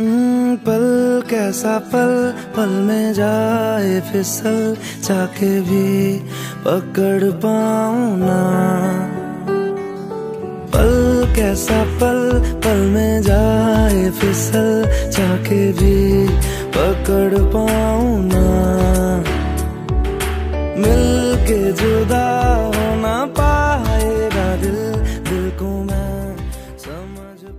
हम्म, पल कैसा पल पल में जाए फिसल, जाके भी पकड़ पाऊ ना। पल कैसा पल पल में जाए फिसल, जाके भी पकड़ पाऊ ना। मिल के जुदा हो पाएगा दिल दिल को मैं समझ